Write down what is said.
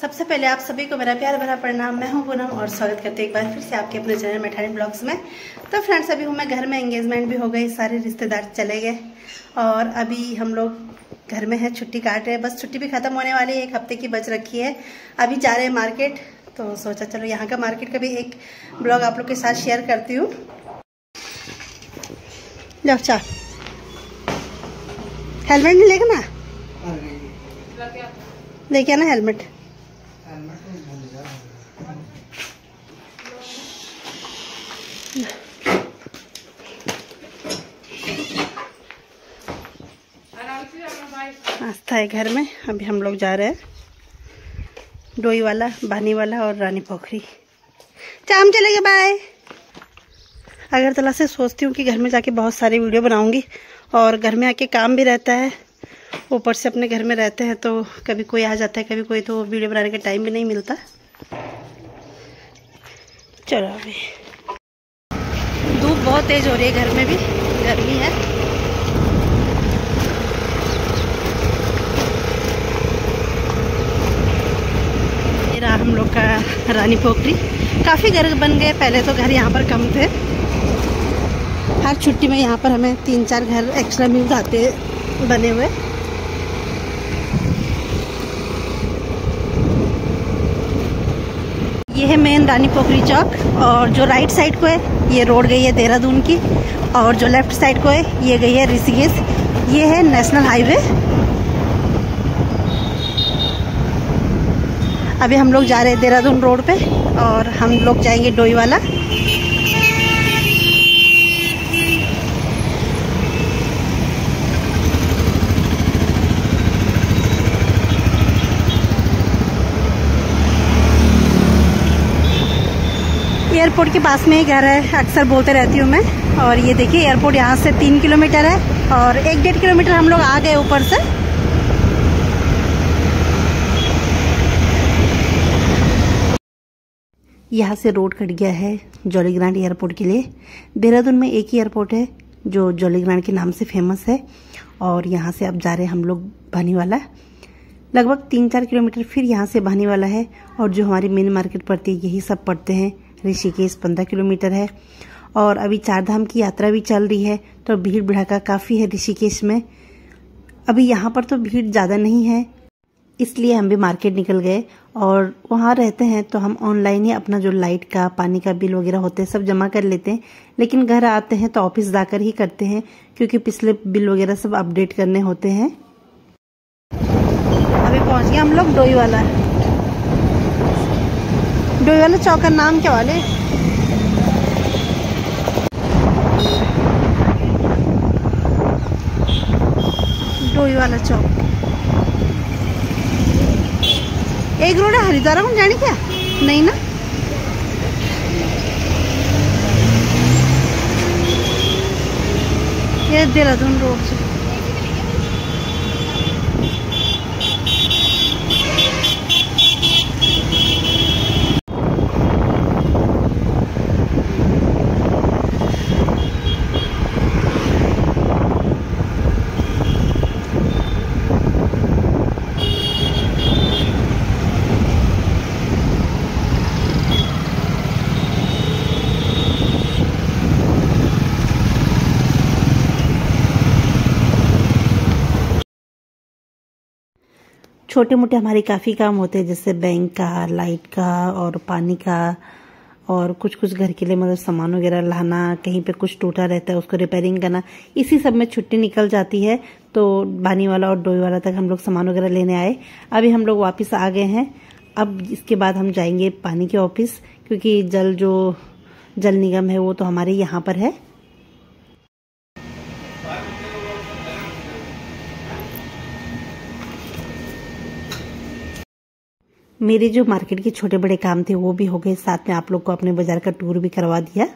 सबसे पहले आप सभी को मेरा प्यार भरा प्रणाम। मैं हूँ पूनम और स्वागत करते एक बार फिर से आपके अपने चैनल मेठानी ब्लॉग्स में। तो फ्रेंड्स अभी हूँ मैं घर में एंगेजमेंट भी हो गई सारे रिश्तेदार चले गए। और अभी हम लोग घर में है छुट्टी काट रहे हैं। बस छुट्टी भी खत्म होने वाली है एक हफ़्ते की बच रखी है। अभी जा रहे हैं मार्केट तो सोचा चलो यहाँ का मार्केट का भी एक ब्लॉग आप लोग के साथ शेयर करती हूँ। लो चार हेलमेट नहीं लेगा ना? लेके आना हेलमेट। नाश्ता है घर में। अभी हम लोग जा रहे हैं डोई वाला बानी वाला और रानी पोखरी। चाम चलेगा बाय अगरतला से सोचती हूँ कि घर में जाके बहुत सारी वीडियो बनाऊँगी और घर में आके काम भी रहता है। ऊपर से अपने घर में रहते हैं तो कभी कोई आ जाता है, कभी कोई तो वीडियो बनाने का टाइम भी नहीं मिलता। चलो अभी। धूप बहुत तेज हो रही है घर में भी, गर्मी है। रहा हम लोग का रानी पोखरी। काफ़ी घर बन गए, पहले तो घर यहाँ पर कम थे। हर छुट्टी में यहाँ पर हमें तीन चार घर एक्स्ट्रा मिल जाते बने हुए। रानी पोखरी चौक और जो राइट साइड को है, ये रोड गई है देहरादून की और जो लेफ़्ट साइड को है, ये गई है ऋषिकेश। ये है नेशनल हाईवे अभी हम लोग जा रहे हैं देहरादून रोड पे और हम लोग जाएँगे डोईवाला। एयरपोर्ट के पास में ही घर है, अक्सर बोलते रहती हूँ मैं। और ये देखिए, एयरपोर्ट यहाँ से तीन किलोमीटर है और एक डेढ़ किलोमीटर हम लोग आ गए ऊपर से। यहाँ से रोड कट गया है जॉलीग्रांट एयरपोर्ट के लिए। देहरादून में एक ही एयरपोर्ट है, जो जॉलीग्रांट के नाम से फ़ेमस है। और यहाँ से अब जा रहे हैं हम लोग भानीवाला। लगभग तीन चार किलोमीटर फिर यहाँ से भानीवाला है और जो हमारी मेन मार्केट पड़ती है, यही सब पड़ते हैं। ऋषिकेश पंद्रह किलोमीटर है। और अभी चार धाम की यात्रा भी चल रही है तो भीड़ भड़ाका काफ़ी है ऋषिकेश में। अभी यहाँ पर तो भीड़ ज़्यादा नहीं है, इसलिए हम भी मार्केट निकल गए और वहाँ रहते हैं तो हम ऑनलाइन ही अपना जो लाइट का, पानी का बिल वगैरह होते हैं, सब जमा कर लेते हैं। लेकिन घर आते हैं तो ऑफ़िस जाकर ही करते हैं, क्योंकि पिछले बिल वगैरह सब अपडेट करने होते हैं। अभी पहुँच गए हम लोग डोई वाला डोई चौक का नाम क्या वाले? डोई चौक। एक रोड है, हरिद्वार कौन जानी क्या? नहीं ना? ये देहरादून रोड से। छोटे मोटे हमारे काफ़ी काम होते हैं, जैसे बैंक का, लाइट का और पानी का और कुछ कुछ घर के लिए मतलब सामान वगैरह लाना, कहीं पे कुछ टूटा रहता है, उसको रिपेयरिंग करना, इसी सब में छुट्टी निकल जाती है तो बानी वाला और डोई वाला तक हम लोग सामान वगैरह लेने आए। अभी हम लोग वापस आ गए हैं। अब इसके बाद हम जाएँगे पानी के ऑफ़िस, क्योंकि जल जो जल निगम है वो तो हमारे यहाँ पर है। मेरे जो मार्केट के छोटे बड़े काम थे, वो भी हो गए। साथ में आप लोग को अपने बाज़ार का टूर भी करवा दिया।